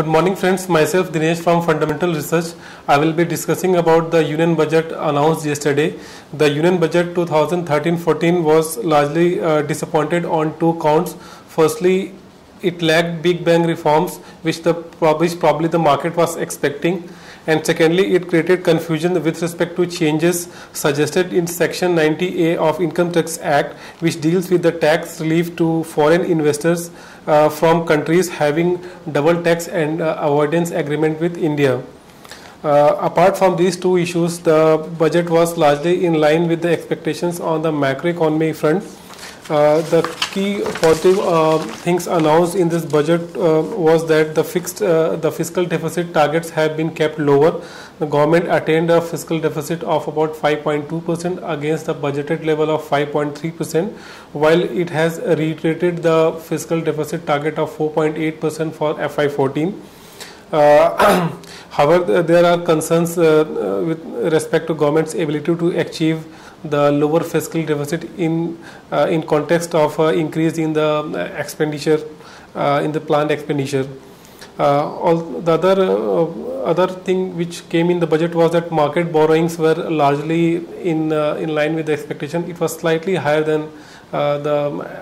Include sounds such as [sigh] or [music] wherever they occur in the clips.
Good morning friends, myself Dinesh from Fundamental Research. I will be discussing about the Union Budget announced yesterday. The Union Budget 2013-14 was largely uh, disappointed on two counts. Firstly, it lacked big bang reforms which, the, which probably the market was expecting and secondly it created confusion with respect to changes suggested in section 90a of income tax act which deals with the tax relief to foreign investors uh, from countries having double tax and uh, avoidance agreement with india. Uh, apart from these two issues the budget was largely in line with the expectations on the macroeconomy front uh, the key positive uh, things announced in this budget uh, was that the fixed uh, the fiscal deficit targets have been kept lower. The government attained a fiscal deficit of about 5.2 percent against the budgeted level of 5.3 percent, while it has reiterated the fiscal deficit target of 4.8 percent for FY14. Uh, [clears throat] however, there are concerns with respect to government's ability to achieve the lower fiscal deficit in uh, in context of uh, increase in the uh, expenditure in the planned expenditure. all the other other thing which came in the budget was that market borrowings were largely in in line with the expectation. It was slightly higher than uh, the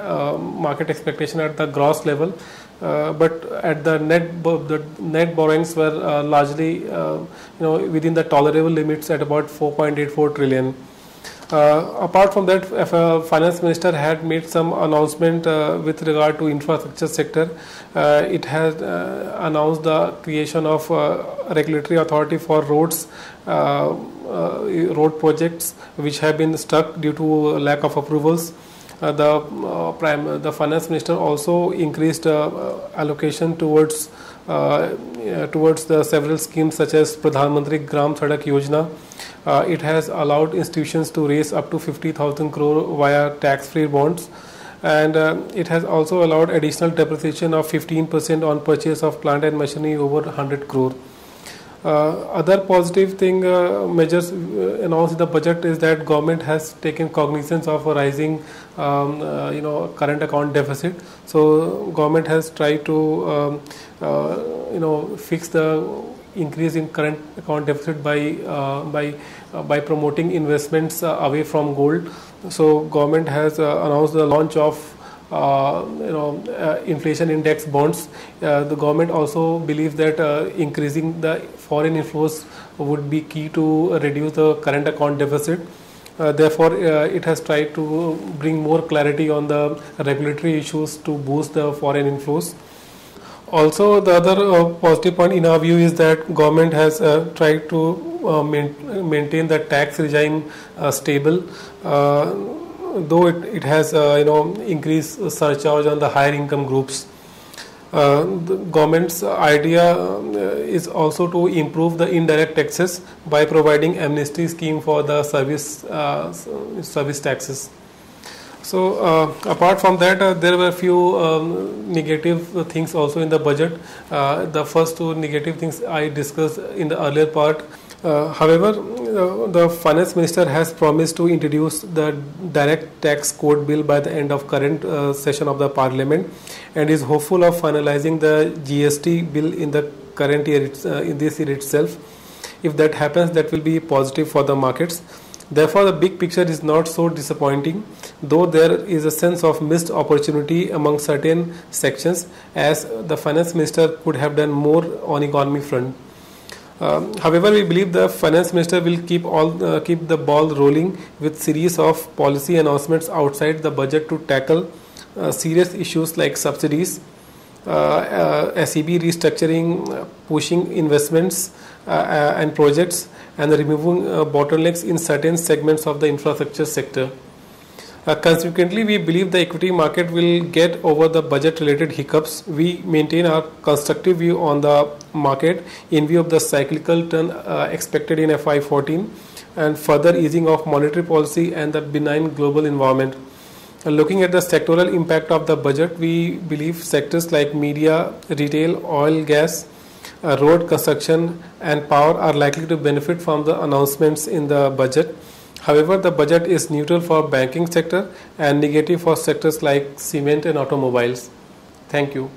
uh, market expectation at the gross level, uh, but at the net the net borrowings were largely you know within the tolerable limits at about 4.84 trillion. Uh, apart from that, a finance minister had made some announcement uh, with regard to infrastructure sector, uh, it has uh, announced the creation of uh, regulatory authority for roads, uh, road projects which have been stuck due to lack of approvals. the prime, the finance minister also increased allocation towards towards the several schemes such as Pradhan Mantri Gram Sadak Yojana uh, it has allowed institutions to raise up to 50,000 crore via tax-free bonds and uh, it has also allowed additional depreciation of 15% on purchase of plant and machinery over 100 crore. Uh, other positive thing uh, measures uh, announced in the budget is that government has taken cognizance of a rising um, uh, you know current account deficit so government has tried to um, you know fix the increase in current account deficit by uh, by uh, by promoting investments uh, away from gold. So government has announced the launch of uh, you know uh, inflation index bonds. Uh, the government also believes that increasing the foreign inflows would be key to reduce the current account deficit. therefore, it has tried to bring more clarity on the regulatory issues to boost the foreign inflows. Also, the other uh, positive point in our view is that government has uh, tried to uh, main, maintain the tax regime uh, stable, uh, though it, it has uh, you know increased surcharge on the higher income groups. the government's idea is also to improve the indirect taxes by providing amnesty scheme for the service service taxes. So uh, apart from that, uh, there were a few um, negative things also in the budget. Uh, the first two negative things I discussed in the earlier part. Uh, however, uh, the finance minister has promised to introduce the direct tax code bill by the end of current uh, session of the parliament, and is hopeful of finalizing the GST bill in the current year in this year itself. If that happens, that will be positive for the markets. Therefore, the big picture is not so disappointing, though there is a sense of missed opportunity among certain sections, as the finance minister could have done more on economy front. Um, however, we believe the finance minister will keep all uh, keep the ball rolling with series of policy announcements outside the budget to tackle uh, serious issues like subsidies, SEB restructuring, uh, pushing investments uh, and projects, and removing uh, bottlenecks in certain segments of the infrastructure sector. Uh, consequently, we believe the equity market will get over the budget related hiccups. We maintain our constructive view on the market in view of the cyclical turn uh, expected in FY14 and further easing of monetary policy and the benign global environment. Looking at the sectoral impact of the budget, we believe sectors like media, retail, oil, gas, uh, road construction and power are likely to benefit from the announcements in the budget. However, the budget is neutral for banking sector and negative for sectors like cement and automobiles. Thank you.